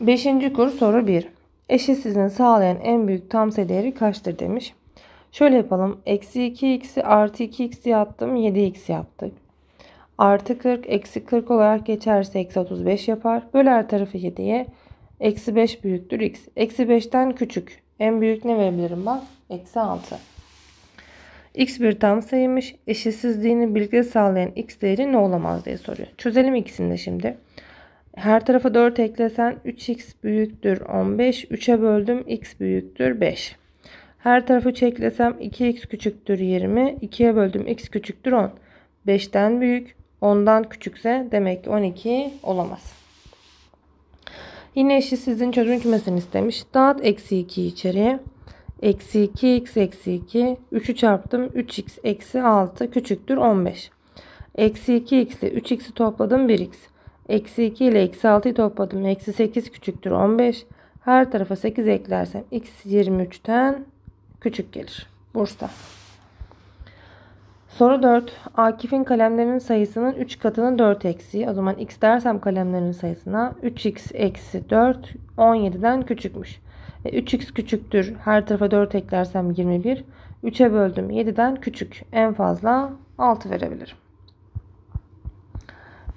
Beşinci kur soru 1. Eşitsizliğini sağlayan en büyük tam sayı değeri kaçtır demiş. Şöyle yapalım. Eksi 2x'i artı 2x diye attım. 7x yaptık. Artı 40 eksi 40 olarak geçerse eksi 35 yapar. Böl her tarafı 7'ye. Eksi 5 büyüktür x. Eksi 5'ten küçük. En büyük ne verebilirim bak? Eksi 6. X bir tam sayıymış. Eşitsizliğini birlikte sağlayan x değeri ne olamaz diye soruyor. Çözelim ikisini de şimdi. Her tarafa 4 eklesen 3x büyüktür 15. 3'e böldüm x büyüktür 5. Her tarafı 3 eklesem 2x küçüktür 20. 2'ye böldüm x küçüktür 10. 5'ten büyük 10'dan küçükse demek ki 12 olamaz. Yine eşitsizliğin çözüm kümesini istemiş. Dağıt eksi 2 içeriye. Eksi 2x eksi 2. 3'ü çarptım. 3x eksi 6 küçüktür 15. Eksi 2x ile 3x'i topladım 1x. Eksi 2 ile eksi 6'yı topladım. Eksi 8 küçüktür 15. Her tarafa 8 eklersem x 23'ten küçük gelir. Bursa. Soru 4. Akif'in kalemlerinin sayısının 3 katının 4 eksiği. O zaman x dersem kalemlerinin sayısına 3x eksi 4 17'den küçükmüş. E, 3x küçüktür. Her tarafa 4 eklersem 21. 3'e böldüm 7'den küçük. En fazla 6 verebilirim.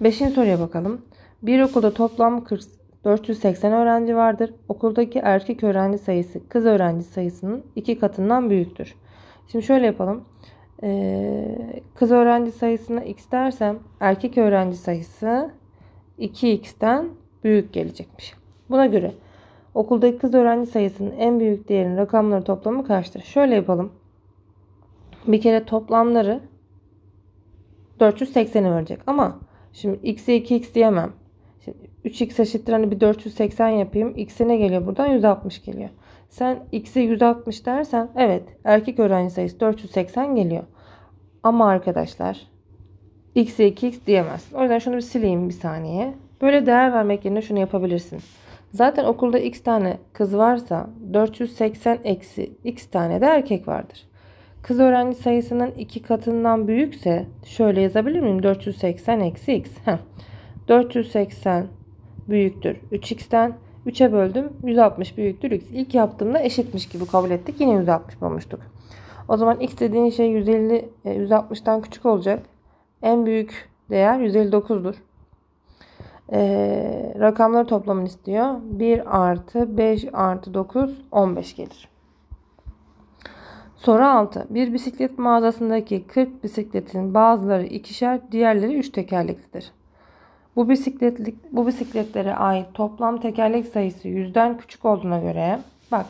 Beşinci soruya bakalım. Bir okulda toplam 40, 480 öğrenci vardır. Okuldaki erkek öğrenci sayısı kız öğrenci sayısının iki katından büyüktür. Şimdi şöyle yapalım. Ee, kız öğrenci sayısına x dersem erkek öğrenci sayısı 2x'ten büyük gelecekmiş. Buna göre okuldaki kız öğrenci sayısının en büyük değerinin rakamları toplamı kaçtır? Şöyle yapalım. Bir kere toplamları 480'i verecek ama Şimdi x'e 2x diyemem. Şimdi 3x eşittir hani bir 480 yapayım. X'e ne geliyor buradan? 160 geliyor. Sen x'e 160 dersen evet erkek öğrenci sayısı 480 geliyor. Ama arkadaşlar x'e 2x diyemezsin. O yüzden şunu bir sileyim bir saniye. Böyle değer vermek yerine şunu yapabilirsin. Zaten okulda x tane kız varsa 480 eksi x tane de erkek vardır. Kız öğrenci sayısının iki katından büyükse şöyle yazabilir miyim? 480 eksi x. Heh. 480 büyüktür 3x'ten 3'e böldüm 160 büyüktür x. İlk yaptığımda eşitmiş gibi kabul ettik. Yine 160 bulmuştuk. O zaman x dediğin şey 150 160'tan e, küçük olacak. En büyük değer 159'dur. Ee, rakamları toplamını istiyor. 1 artı 5 artı 9 15 gelir. Soru 6. Bir bisiklet mağazasındaki 40 bisikletin bazıları ikişer, diğerleri 3 tekerleklidir. Bu bisikletlik bu bisikletlere ait toplam tekerlek sayısı 100'den küçük olduğuna göre bak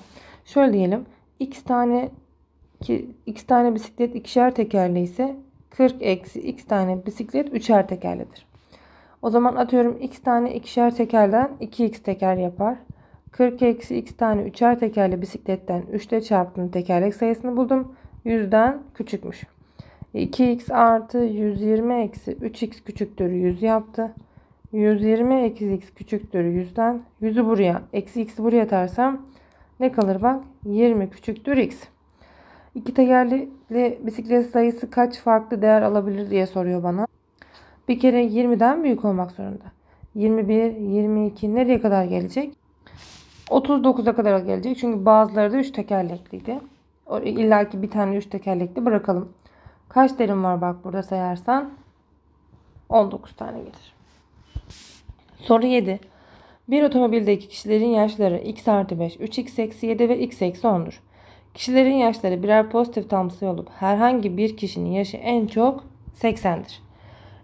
şöyle diyelim x tane ki x tane bisiklet ikişer tekerli ise 40 eksi x tane bisiklet üçer tekerlidir. O zaman atıyorum x tane ikişer tekerden 2x teker yapar. 40 eksi x tane üçer tekerli bisikletten 3'te çarptım tekerlek sayısını buldum. 100'den küçükmüş. 2x artı 120 eksi 3x küçüktür 100 yaptı. 120 eksi x küçüktür 100'den. 100'ü buraya eksi x'i buraya atarsam ne kalır bak 20 küçüktür x. İki tekerli bisiklet sayısı kaç farklı değer alabilir diye soruyor bana. Bir kere 20'den büyük olmak zorunda. 21, 22 nereye kadar gelecek? 39'a kadar gelecek. Çünkü bazıları da 3 tekerlekliydi. İlla ki bir tane 3 tekerlekli bırakalım. Kaç derim var bak burada sayarsan? 19 tane gelir. Soru 7. Bir otomobildeki kişilerin yaşları x artı 5, 3x eksi 7 ve x eksi 10'dur. Kişilerin yaşları birer pozitif tam sayı olup herhangi bir kişinin yaşı en çok 80'dir.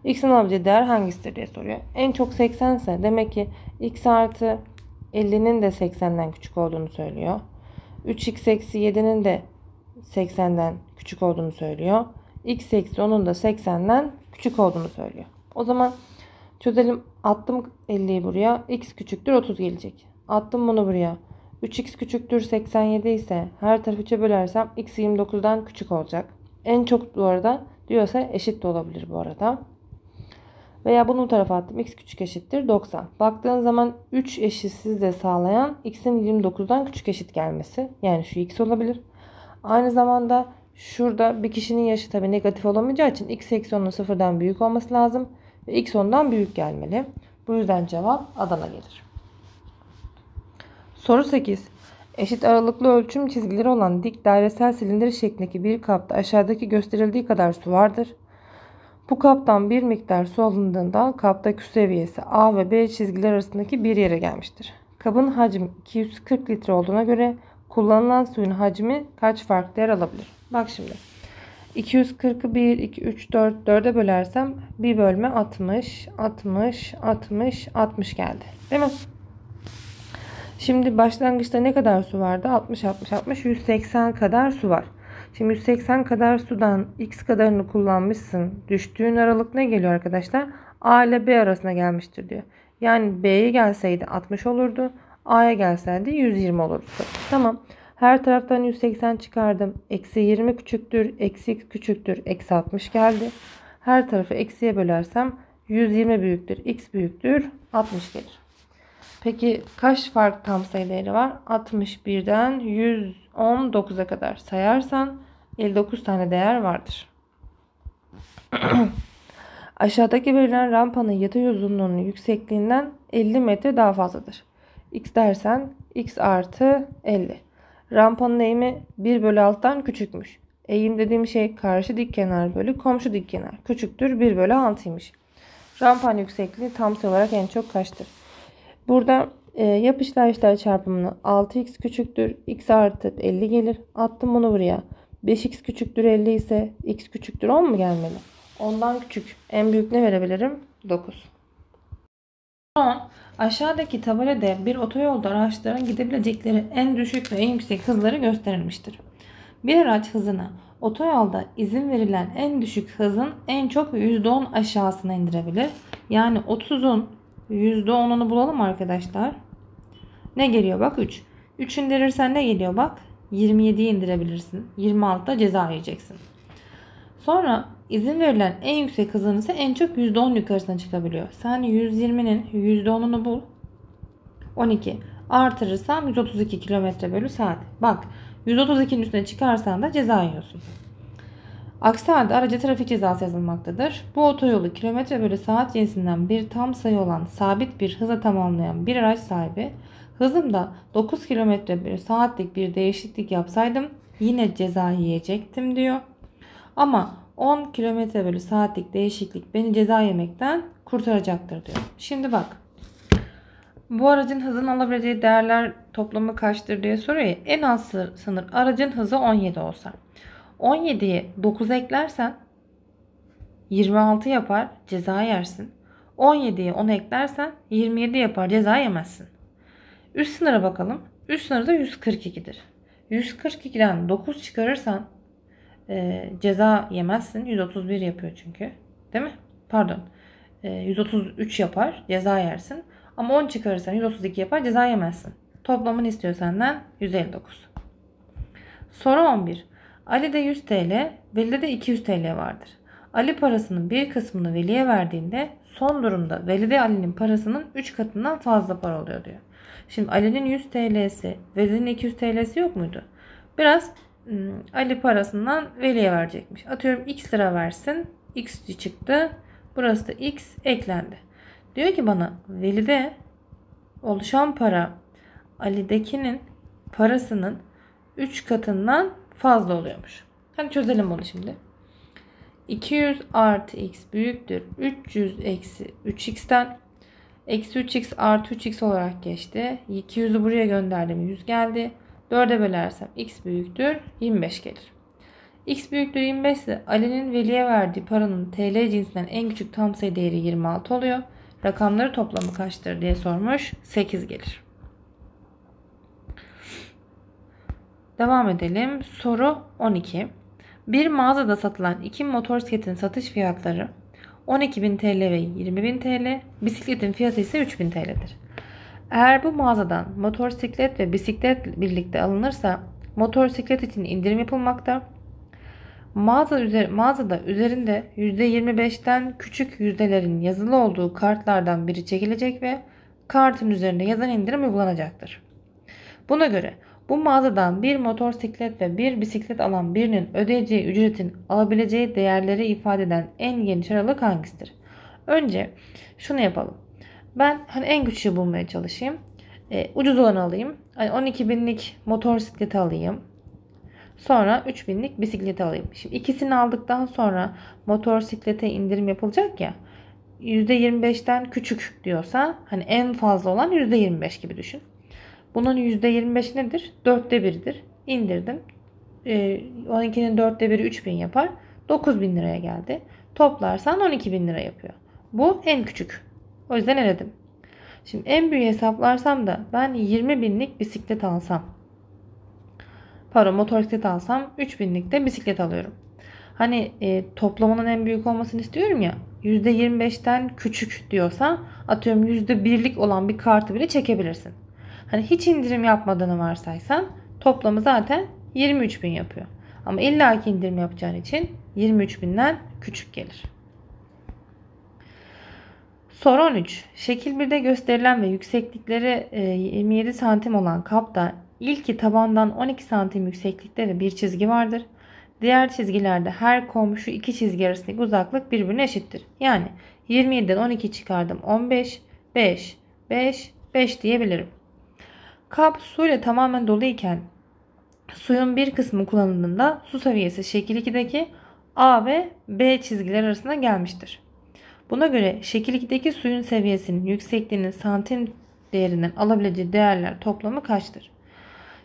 X'in alabileceği değer hangisidir diye soruyor. En çok 80 ise demek ki x artı 50'nin de 80'den küçük olduğunu söylüyor. 3x eksi 7'nin de 80'den küçük olduğunu söylüyor. x eksi 10'un da 80'den küçük olduğunu söylüyor. O zaman çözelim. Attım 50'yi buraya. x küçüktür 30 gelecek. Attım bunu buraya. 3x küçüktür 87 ise her tarafı 3'e bölersem x 29'dan küçük olacak. En çok bu arada diyorsa eşit de olabilir bu arada. Veya bunu tarafa attım. x küçük eşittir 90. Baktığın zaman 3 eşitsiz de sağlayan x'in 29'dan küçük eşit gelmesi. Yani şu x olabilir. Aynı zamanda şurada bir kişinin yaşı tabii negatif olamayacağı için x eksi 10'un sıfırdan büyük olması lazım. Ve x ondan büyük gelmeli. Bu yüzden cevap Adana gelir. Soru 8. Eşit aralıklı ölçüm çizgileri olan dik dairesel silindir şeklindeki bir kapta aşağıdaki gösterildiği kadar su vardır. Bu kaptan bir miktar su alındığında kapta su seviyesi A ve B çizgiler arasındaki bir yere gelmiştir. Kabın hacmi 240 litre olduğuna göre kullanılan suyun hacmi kaç farklı yer alabilir? Bak şimdi. 240'ı 1, 2, 3, 4, 4'e bölersem bir bölme 60, 60, 60, 60 geldi. Değil mi? Şimdi başlangıçta ne kadar su vardı? 60, 60, 60, 180 kadar su var. Şimdi 180 kadar sudan x kadarını kullanmışsın. Düştüğün aralık ne geliyor arkadaşlar? A ile B arasına gelmiştir diyor. Yani B'ye gelseydi 60 olurdu. A'ya gelseydi 120 olurdu. Tamam. Her taraftan 180 çıkardım. Eksi 20 küçüktür. Eksi küçüktür. Eksi 60 geldi. Her tarafı eksiye bölersem 120 büyüktür. X büyüktür. 60 gelir. Peki kaç farklı tam sayı değeri var? 61'den 119'a kadar sayarsan 59 tane değer vardır. Aşağıdaki verilen rampanın yatay uzunluğunun yüksekliğinden 50 metre daha fazladır. X dersen x artı 50. Rampanın eğimi 1 bölü 6'dan küçükmüş. Eğim dediğim şey karşı dik kenar bölü komşu dik kenar. Küçüktür 1 bölü 6'ymış. Rampanın yüksekliği tam sayı olarak en çok kaçtır? Burada e, yapışlar işler çarpımını 6x küçüktür. x artı 50 gelir. Attım bunu buraya. 5x küçüktür 50 ise x küçüktür 10 mu gelmeli? Ondan küçük. En büyük ne verebilirim? 9. 10. Aşağıdaki tabelada bir otoyolda araçların gidebilecekleri en düşük ve en yüksek hızları gösterilmiştir. Bir araç hızını otoyolda izin verilen en düşük hızın en çok %10 aşağısına indirebilir. Yani 30'un %10'unu bulalım arkadaşlar. Ne geliyor bak 3. 3 indirirsen ne geliyor bak 27'yi indirebilirsin. 26'da ceza yiyeceksin. Sonra izin verilen en yüksek hızın ise en çok %10 yukarısına çıkabiliyor. Sen 120'nin %10'unu bul. 12. Artırırsam 132 km bölü saat. Bak 132'nin üstüne çıkarsan da ceza yiyorsun. Aksi halde araca trafik cezası yazılmaktadır. Bu otoyolu kilometre bölü saat cinsinden bir tam sayı olan sabit bir hıza tamamlayan bir araç sahibi hızımda 9 kilometre bölü saatlik bir değişiklik yapsaydım yine ceza yiyecektim diyor. Ama 10 kilometre bölü saatlik değişiklik beni ceza yemekten kurtaracaktır diyor. Şimdi bak. Bu aracın hızın alabileceği değerler toplamı kaçtır diye soruyor. En az sınır aracın hızı 17 olsa. 17'ye 9 eklersen 26 yapar ceza yersin. 17'ye 10 eklersen 27 yapar ceza yemezsin. Üst sınıra bakalım. Üst sınır da 142'dir. 142'den 9 çıkarırsan e, ceza yemezsin. 131 yapıyor çünkü. Değil mi? Pardon. E, 133 yapar ceza yersin. Ama 10 çıkarırsan 132 yapar ceza yemezsin. Toplamını istiyor senden 159. Soru 11. Ali'de 100 TL, Veli'de de 200 TL vardır. Ali parasının bir kısmını Veli'ye verdiğinde son durumda Veli'de Ali'nin parasının 3 katından fazla para oluyor diyor. Şimdi Ali'nin 100 TL'si, Veli'nin 200 TL'si yok muydu? Biraz hmm, Ali parasından Veli'ye verecekmiş. Atıyorum x lira versin. X çıktı. Burası da x eklendi. Diyor ki bana Veli'de oluşan para Ali'dekinin parasının 3 katından fazla oluyormuş. Hadi çözelim bunu şimdi. 200 artı x büyüktür. 300 eksi 3x'ten eksi 3x artı 3x olarak geçti. 200'ü buraya gönderdim. 100 geldi. 4'e bölersem x büyüktür. 25 gelir. x büyüktür 25 ise Ali'nin Veli'ye verdiği paranın TL cinsinden en küçük tam sayı değeri 26 oluyor. Rakamları toplamı kaçtır diye sormuş. 8 gelir. Devam edelim. Soru 12. Bir mağazada satılan iki motosikletin satış fiyatları 12.000 TL ve 20.000 TL, bisikletin fiyatı ise 3.000 TL'dir. Eğer bu mağazadan motosiklet ve bisiklet birlikte alınırsa motosiklet için indirim yapılmakta. Mağaza üzeri, mağazada üzerinde %25'ten küçük yüzdelerin yazılı olduğu kartlardan biri çekilecek ve kartın üzerinde yazan indirim uygulanacaktır. Buna göre bu mağazadan bir motosiklet ve bir bisiklet alan birinin ödeyeceği ücretin alabileceği değerleri ifade eden en geniş aralık hangisidir? Önce şunu yapalım. Ben hani en güçlü bulmaya çalışayım. E, ucuz olanı alayım. Hani 12 binlik motor bisikleti alayım. Sonra 3 binlik bisikleti alayım. Şimdi ikisini aldıktan sonra motor bisiklete indirim yapılacak ya. %25'ten küçük diyorsa hani en fazla olan %25 gibi düşün. Bunun %25 nedir? Dörtte biridir. İndirdim. E, 12'nin dörtte biri 3000 yapar. 9000 liraya geldi. Toplarsan 12 bin lira yapıyor. Bu en küçük. O yüzden eledim. Şimdi en büyük hesaplarsam da ben 20 binlik bisiklet alsam. Pardon motosiklet alsam 3 binlik de bisiklet alıyorum. Hani e, toplamanın en büyük olmasını istiyorum ya. %25'ten küçük diyorsa atıyorum %1'lik olan bir kartı bile çekebilirsin. Hani hiç indirim yapmadığını varsaysan toplamı zaten 23 bin yapıyor. Ama illaki indirim yapacağın için 23 binden küçük gelir. Soru 13. Şekil 1'de gösterilen ve yükseklikleri 27 e, santim olan kapta ilki tabandan 12 santim yükseklikte ve bir çizgi vardır. Diğer çizgilerde her komşu iki çizgi arasındaki uzaklık birbirine eşittir. Yani 27'den 12 çıkardım 15, 5, 5, 5 diyebilirim. Kap suyla tamamen dolu iken suyun bir kısmı kullanıldığında su seviyesi şekil 2'deki A ve B çizgiler arasında gelmiştir. Buna göre şekil 2'deki suyun seviyesinin yüksekliğinin santim değerinden alabileceği değerler toplamı kaçtır?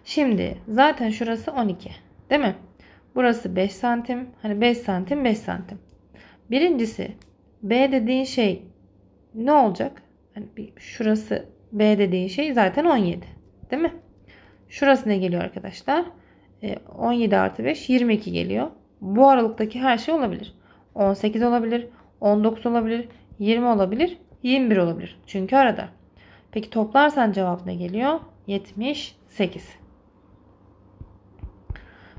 Şimdi zaten şurası 12 değil mi? Burası 5 santim. Hani 5 santim 5 santim. Birincisi B dediğin şey ne olacak? Hani şurası B dediğin şey zaten 17. Değil mi? Şurası ne geliyor arkadaşlar? 17 e, artı 5 22 geliyor. Bu aralıktaki her şey olabilir. 18 olabilir, 19 olabilir, 20 olabilir, 21 olabilir. Çünkü arada. Peki toplarsan cevap ne geliyor? 78.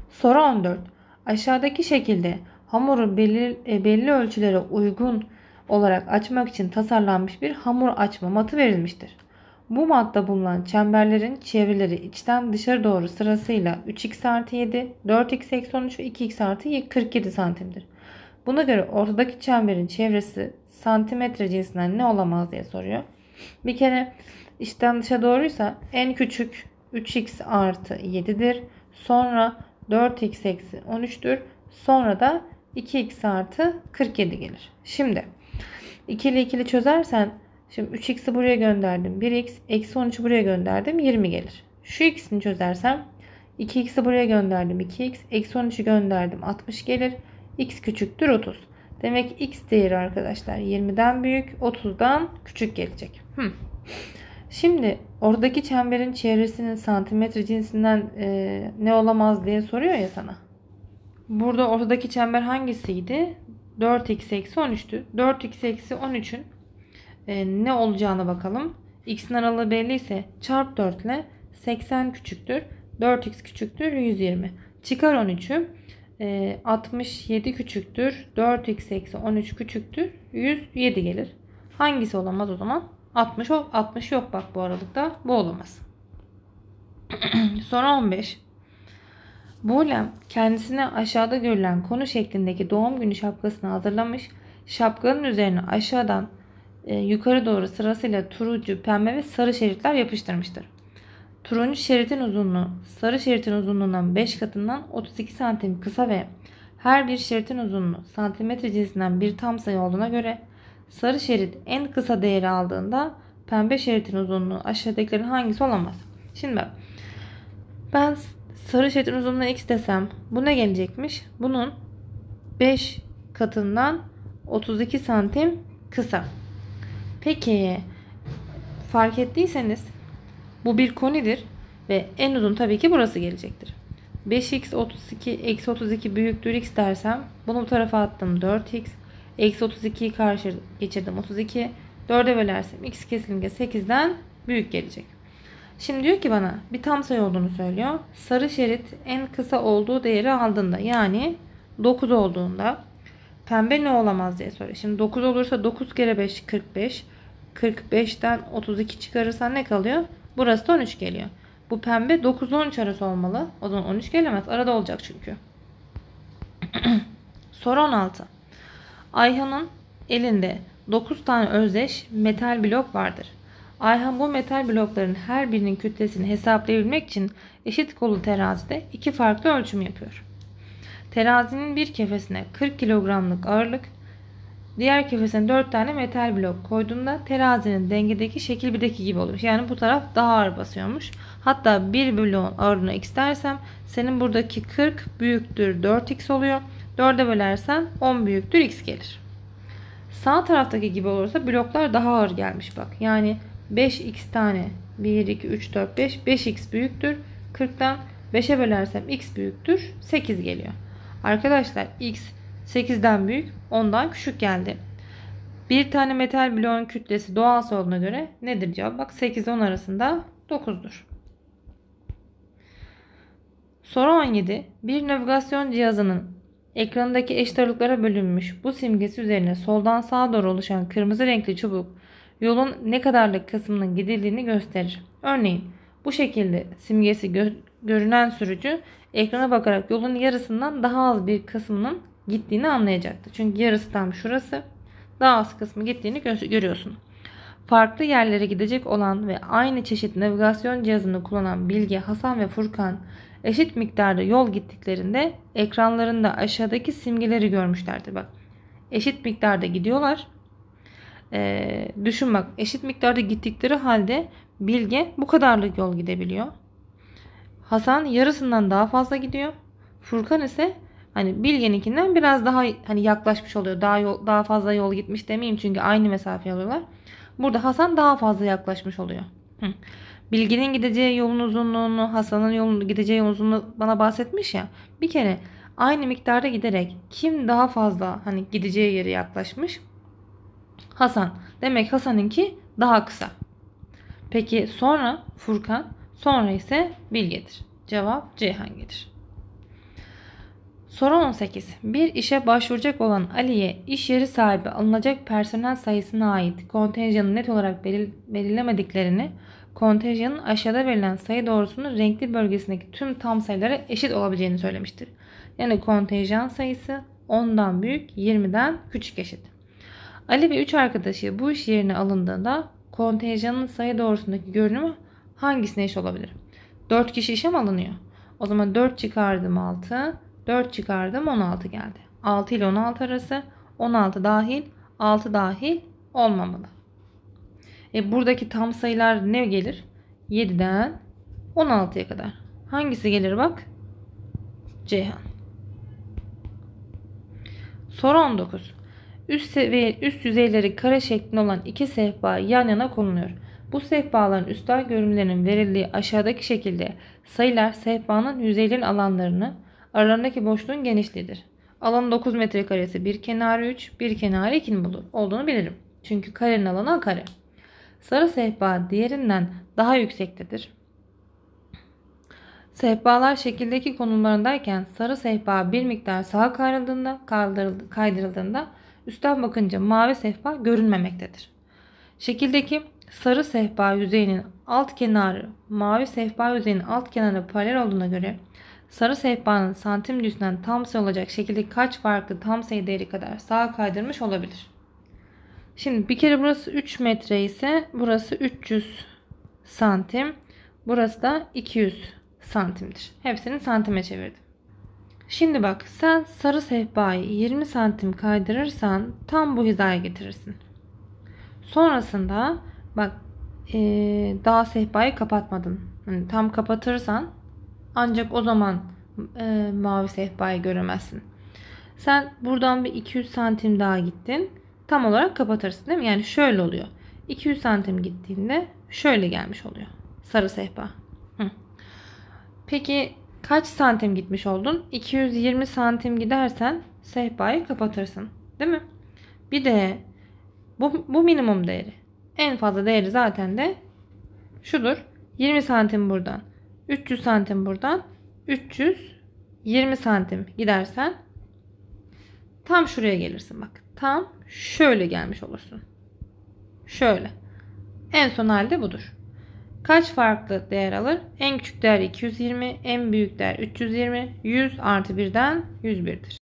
Soru 14. Aşağıdaki şekilde hamuru belli, e, belli ölçülere uygun olarak açmak için tasarlanmış bir hamur açma matı verilmiştir. Bu matta bulunan çemberlerin çevreleri içten dışarı doğru sırasıyla 3x artı 7, 4x eksi 13 ve 2x artı 47 santimdir. Buna göre ortadaki çemberin çevresi santimetre cinsinden ne olamaz diye soruyor. Bir kere içten dışa doğruysa en küçük 3x artı 7'dir. Sonra 4x eksi 13'tür. Sonra da 2x artı 47 gelir. Şimdi ikili ikili çözersen şimdi 3x'i buraya gönderdim. 1x eksi 13'ü buraya gönderdim. 20 gelir. Şu ikisini çözersem 2x'i buraya gönderdim. 2x eksi 13'ü gönderdim. 60 gelir x küçüktür 30. Demek x değeri arkadaşlar 20'den büyük 30'dan küçük gelecek. Hmm. Şimdi oradaki çemberin çevresinin santimetre cinsinden e, ne olamaz diye soruyor ya sana. Burada ortadaki çember hangisiydi? 4x eksi 13'tü. 4x eksi 13'ün e, ne olacağına bakalım. x'in aralığı belli çarp 4 ile 80 küçüktür. 4x küçüktür 120. Çıkar 13'ü. 67 ee, küçüktür. 4x eksi 13 küçüktür. 107 gelir. Hangisi olamaz o zaman? 60 yok. 60 yok bak bu aralıkta. Bu olamaz. Sonra 15. Bulem kendisine aşağıda görülen konu şeklindeki doğum günü şapkasını hazırlamış. Şapkanın üzerine aşağıdan e, yukarı doğru sırasıyla turuncu, pembe ve sarı şeritler yapıştırmıştır. Turuncu şeritin uzunluğu sarı şeritin uzunluğundan 5 katından 32 santim kısa ve her bir şeritin uzunluğu santimetre cinsinden bir tam sayı olduğuna göre sarı şerit en kısa değeri aldığında pembe şeritin uzunluğu aşağıdakilerin hangisi olamaz? Şimdi bak ben sarı şeritin uzunluğu x desem bu ne gelecekmiş? Bunun 5 katından 32 santim kısa. Peki fark ettiyseniz bu bir konidir ve en uzun tabii ki burası gelecektir. 5x 32 eksi 32 büyüktür x dersem bunu bu tarafa attım 4x eksi 32'yi karşı geçirdim 32 4'e bölersem x kesinlikle 8'den büyük gelecek. Şimdi diyor ki bana bir tam sayı olduğunu söylüyor. Sarı şerit en kısa olduğu değeri aldığında yani 9 olduğunda pembe ne olamaz diye soruyor. Şimdi 9 olursa 9 kere 5 45. 45'ten 32 çıkarırsan ne kalıyor? Burası da 13 geliyor. Bu pembe 9 13 arası olmalı. O zaman 13 gelemez. Arada olacak çünkü. Soru 16. Ayhan'ın elinde 9 tane özdeş metal blok vardır. Ayhan bu metal blokların her birinin kütlesini hesaplayabilmek için eşit kolu terazide iki farklı ölçüm yapıyor. Terazinin bir kefesine 40 kilogramlık ağırlık, diğer kefesine 4 tane metal blok koyduğunda terazinin dengedeki şekil 1'deki gibi olur. Yani bu taraf daha ağır basıyormuş. Hatta bir bloğun ağırlığını x dersem senin buradaki 40 büyüktür 4x oluyor. 4'e bölersen 10 büyüktür x gelir. Sağ taraftaki gibi olursa bloklar daha ağır gelmiş bak. Yani 5x tane 1, 2, 3, 4, 5. 5x büyüktür. 40'tan 5'e bölersem x büyüktür. 8 geliyor. Arkadaşlar x 8'den büyük 10'dan küçük geldi. Bir tane metal bloğun kütlesi doğal olduğuna göre nedir cevap? Bak 8 10 arasında 9'dur. Soru 17. Bir navigasyon cihazının ekranındaki eşit aralıklara bölünmüş bu simgesi üzerine soldan sağa doğru oluşan kırmızı renkli çubuk yolun ne kadarlık kısmının gidildiğini gösterir. Örneğin bu şekilde simgesi gö görünen sürücü ekrana bakarak yolun yarısından daha az bir kısmının gittiğini anlayacaktır. Çünkü yarısı tam şurası. Daha az kısmı gittiğini görüyorsun. Farklı yerlere gidecek olan ve aynı çeşit navigasyon cihazını kullanan Bilge, Hasan ve Furkan eşit miktarda yol gittiklerinde ekranlarında aşağıdaki simgeleri görmüşlerdir. Bak eşit miktarda gidiyorlar. Ee, düşün bak eşit miktarda gittikleri halde Bilge bu kadarlık yol gidebiliyor. Hasan yarısından daha fazla gidiyor. Furkan ise hani Bilge'ninkinden biraz daha hani yaklaşmış oluyor. Daha yol, daha fazla yol gitmiş demeyeyim çünkü aynı mesafe alıyorlar. Burada Hasan daha fazla yaklaşmış oluyor. Hı. Bilginin gideceği yolun uzunluğunu, Hasan'ın yolun gideceği yolun uzunluğunu bana bahsetmiş ya. Bir kere aynı miktarda giderek kim daha fazla hani gideceği yere yaklaşmış? Hasan. Demek Hasan'ınki daha kısa. Peki sonra Furkan, sonra ise Bilge'dir. Cevap Ceyhan gelir. Soru 18. Bir işe başvuracak olan Ali'ye iş yeri sahibi alınacak personel sayısına ait kontenjanı net olarak belir belirlemediklerini, kontenjanın aşağıda verilen sayı doğrusunun renkli bölgesindeki tüm tam sayılara eşit olabileceğini söylemiştir. Yani kontenjan sayısı 10'dan büyük, 20'den küçük eşit. Ali ve 3 arkadaşı bu iş yerine alındığında kontenjanın sayı doğrusundaki görünümü hangisine eş olabilir? 4 kişi işe mi alınıyor? O zaman 4 çıkardım 6, 4 çıkardım 16 geldi. 6 ile 16 arası 16 dahil 6 dahil olmamalı. E buradaki tam sayılar ne gelir? 7'den 16'ya kadar. Hangisi gelir bak? Ceyhan. Soru 19. Üst seviye üst yüzeyleri kare şeklinde olan iki sehpa yan yana konuluyor. Bu sehpaların üstten görünümlerinin verildiği aşağıdaki şekilde sayılar sehpanın yüzeylerin alanlarını aralarındaki boşluğun genişliğidir. Alan 9 metrekaresi bir kenarı 3 bir kenarı 2 bulur olduğunu bilirim. Çünkü karenin alanı kare. Sarı sehpa diğerinden daha yüksektedir. Sehpalar şekildeki konumlarındayken sarı sehpa bir miktar sağa kaydırıldığında, kaydırıldığında üstten bakınca mavi sehpa görünmemektedir. Şekildeki sarı sehpa yüzeyinin alt kenarı mavi sehpa yüzeyinin alt kenarına paralel olduğuna göre sarı sehpanın santim düzünden tam sayı olacak şekilde kaç farklı tam sayı değeri kadar sağa kaydırmış olabilir? Şimdi bir kere burası 3 metre ise burası 300 santim. Burası da 200 santimdir. Hepsini santime çevirdim. Şimdi bak sen sarı sehpayı 20 santim kaydırırsan tam bu hizaya getirirsin. Sonrasında bak ee, daha sehpayı kapatmadın. Yani tam kapatırsan ancak o zaman e, mavi sehpayı göremezsin. Sen buradan bir 200 santim daha gittin. Tam olarak kapatırsın değil mi? Yani şöyle oluyor. 200 santim gittiğinde şöyle gelmiş oluyor. Sarı sehpa. Hı. Peki kaç santim gitmiş oldun? 220 santim gidersen sehpayı kapatırsın. Değil mi? Bir de bu, bu minimum değeri. En fazla değeri zaten de şudur. 20 santim buradan. 300 santim buradan. 320 santim gidersen tam şuraya gelirsin bak. Tam şöyle gelmiş olursun. Şöyle. En son halde budur. Kaç farklı değer alır? En küçük değer 220, en büyük değer 320, 100 artı 1'den 101'dir.